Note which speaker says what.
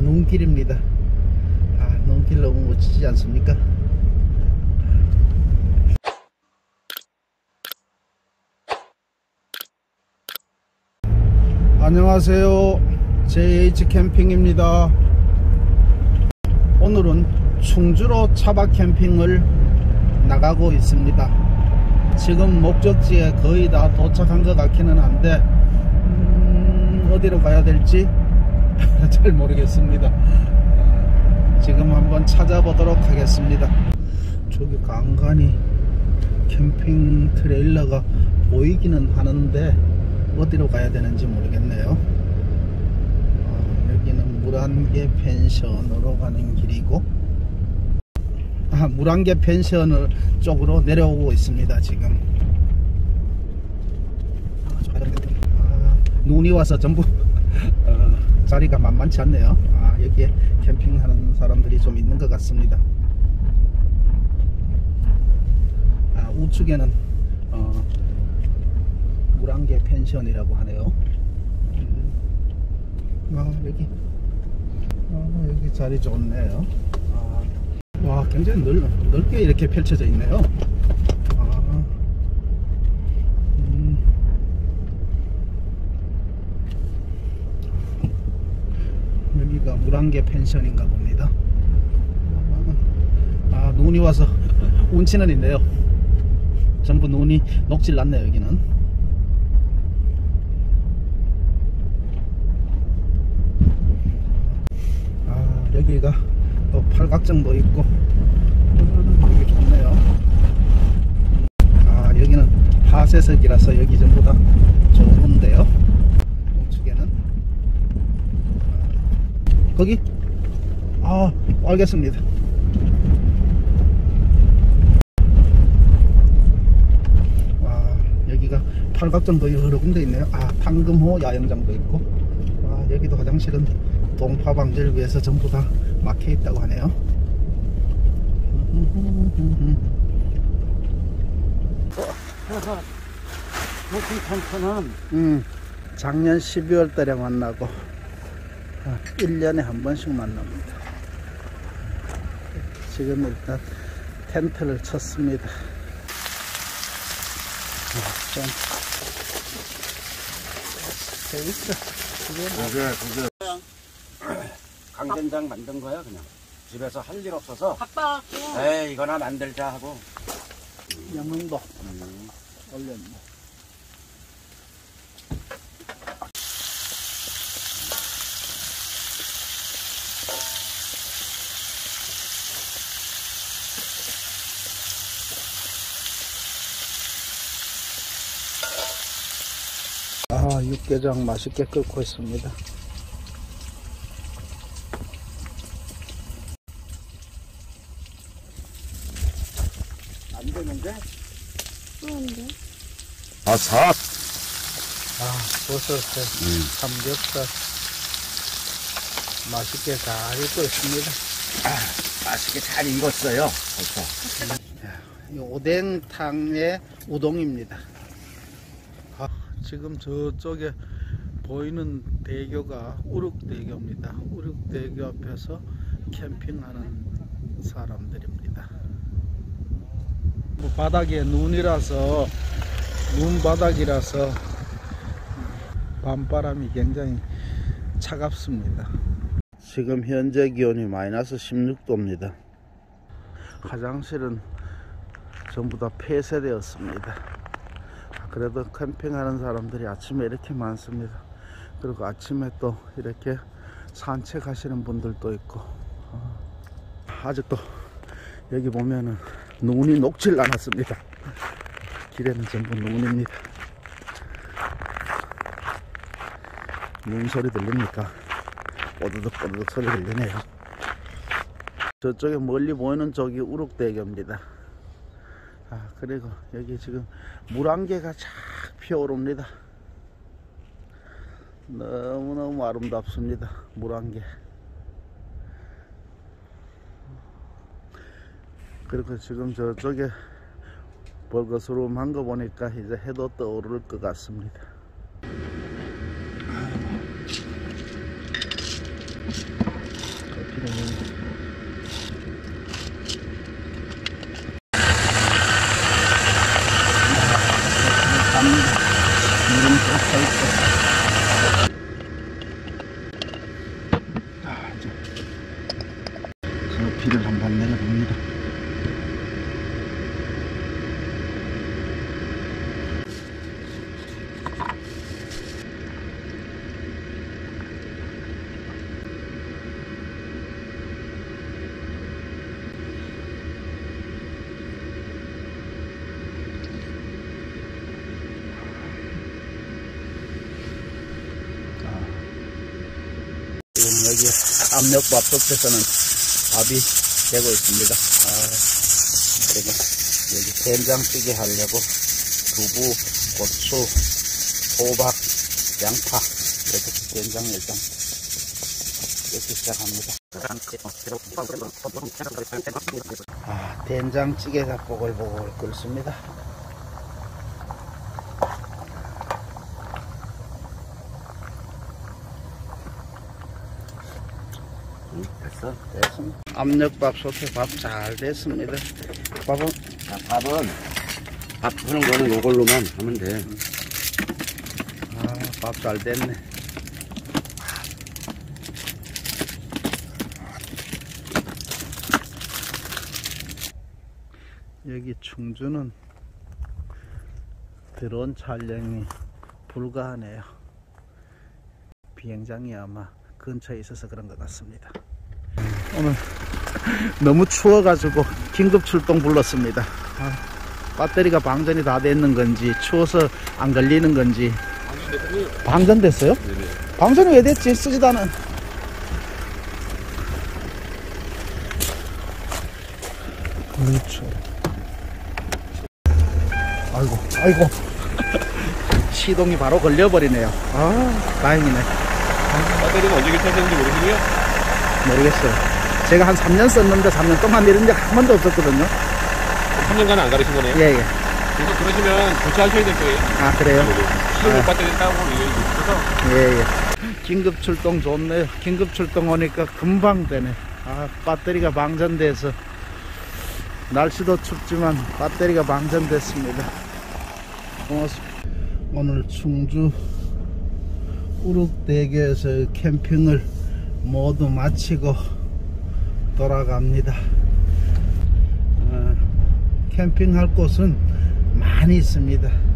Speaker 1: 눈길입니다. 아, 눈길 너무 멋지지 않습니까? 안녕하세요. JH 캠핑입니다. 오늘은 충주로 차박 캠핑을 나가고 있습니다. 지금 목적지에 거의 다 도착한 것 같기는 한데, 음, 어디로 가야 될지 잘 모르겠습니다. 지금 한번 찾아보도록 하겠습니다. 저기 간간히 캠핑 트레일러가 보이기는 하는데 어디로 가야 되는지 모르겠네요. 어, 여기는 물안개 펜션으로 가는 길이고 아, 물안개 펜션 쪽으로 내려오고 있습니다. 지금 아, 눈이 와서 전부 어, 자리가 만만치 않네요. 아, 여기에 캠핑하는 사람들이 좀 있는 것 같습니다. 아, 우측에는 어, 물안개 펜션이라고 하네요. 음. 아, 여기 아, 여기 자리 좋네요. 아, 와, 굉장히 넓, 넓게 이렇게 펼쳐져 있네요. 아, 음. 여기가 물안개 펜션인가 봅니다. 아, 눈이 와서 운치는 있네요. 전부 눈이 녹질 났네요, 여기는. 아, 여기가 또 팔각정도 있고, 여기 좋네요. 아, 여기는 파쇄석이라서 여기 전부 다 좋은데요. 우측에는. 거기? 아, 알겠습니다. 와, 여기가 팔각정도 여러 군데 있네요. 아, 탕금호 야영장도 있고. 와, 여기도 화장실은 동파 방지를 위해서 전부 다 막혀 있다고 하네요.
Speaker 2: 목숨 텐트는
Speaker 1: 음, 작년 12월 달에 만나고 아, 1년에 한 번씩 만납니다. 지금 일단 텐트를 쳤습니다. 아, 좀 재밌어.
Speaker 2: 그게 그게 강된장 만든 거야 그냥 집에서 할 일 없어서
Speaker 3: 바빠갖고
Speaker 2: 에이 이거나 만들자 하고
Speaker 1: 영흥도
Speaker 2: 음.
Speaker 1: 올렸네. 아, 육개장 맛있게 끓고 있습니다.
Speaker 2: 안 되는데?
Speaker 4: 아삭
Speaker 1: 아, 버섯에 삼겹살. 맛있게 잘 익고 있습니다.
Speaker 2: 맛있게 잘 익었어요. 벌써
Speaker 1: 이 오뎅탕의 우동입니다. 아, 지금 저쪽에 보이는 대교가 우륵대교입니다. 우륵대교 앞에서 캠핑하는 사람들입니다. 뭐 바닥에 눈이라서 눈 바닥이라서 밤바람이 굉장히 차갑습니다. 지금 현재 기온이 마이너스 16도입니다. 화장실은 전부 다 폐쇄되었습니다. 그래도 캠핑하는 사람들이 아침에 이렇게 많습니다. 그리고 아침에 또 이렇게 산책하시는 분들도 있고 어, 아직도 여기 보면은 눈이 녹질 않았습니다. 길에는 전부 눈입니다. 눈 소리 들립니까? 뽀드득 뽀드득 소리 들리네요. 저쪽에 멀리 보이는 쪽이 우륵대교입니다. 아, 그리고 여기 지금 물안개가 쫙 피어오릅니다. 너무너무 아름답습니다. 물안개. 그리고 지금 저쪽에 벌거스름한 거 보니까 이제 해도 떠오를 것 같습니다. 필요해 커피를 한번 내려봅니다. 여기 압력밥솥에서는 밥이 되고 있습니다. 아, 그리고 여기 된장찌개 하려고 두부, 고추, 호박, 양파 이렇게 된장 일단 이렇게 시작합니다. 아, 된장찌개가 보글보글 끓습니다.
Speaker 2: 응, 됐어.
Speaker 1: 됐습니다. 압력밥솥에 밥 잘 됐습니다. 밥은
Speaker 2: 자, 밥은 밥 푸는 거는 이걸로만 하면 돼.
Speaker 1: 아, 밥 잘 됐네. 여기 충주는 드론 촬영이 불가하네요. 비행장이 아마 근처에 있어서 그런 것 같습니다. 오늘 너무 추워가지고 긴급 출동 불렀습니다. 아, 배터리가 방전이 다 됐는 건지 추워서 안 걸리는 건지 방전됐어요? 방전이 왜 됐지? 쓰지도 않은 그렇죠 아이고 아이고 시동이 바로 걸려버리네요 아 다행이네
Speaker 3: 배터리가 언제 교체되는지 모르시고요.
Speaker 1: 모르겠어요 제가 한 3년 썼는데 3년 동안 이런 적 한 번도 없었거든요
Speaker 3: 3년간은 안 가르친 거네요.
Speaker 1: 예 예
Speaker 3: 그래서 그러시면 교체하셔야 될 거예요.
Speaker 1: 아 그래요?
Speaker 3: 시동
Speaker 1: 아.
Speaker 3: 못 받게 된다고 얘기해주셔서
Speaker 1: 예 예 긴급 출동 좋네요 긴급 출동 오니까 금방 되네 아 배터리가 방전돼서 날씨도 춥지만 배터리가 방전됐습니다 고맙습니다 오늘 충주 우룩대교에서 캠핑을 모두 마치고 돌아갑니다. 어, 캠핑할 곳은 많이 있습니다